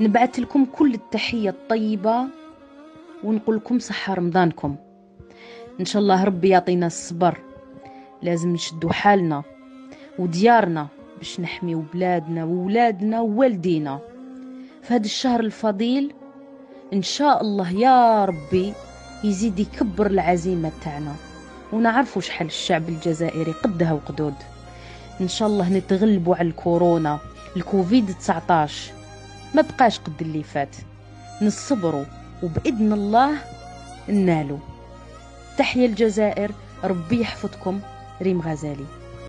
نبعث لكم كل التحية الطيبة ونقول لكم صحة رمضانكم. إن شاء الله ربي يعطينا الصبر. لازم نشدو حالنا وديارنا باش نحميو بلادنا وولادنا ووالدينا. في هذا الشهر الفضيل إن شاء الله يا ربي يزيد يكبر العزيمة تاعنا. ونعرفوا شحال الشعب الجزائري قدها وقدود. إن شاء الله نتغلبوا على الكورونا الكوفيد 19 ما بقاش قد اللي فات. نصبروا وبإذن الله ننالوا تحيا الجزائر ربي يحفظكم. ريم غزالي.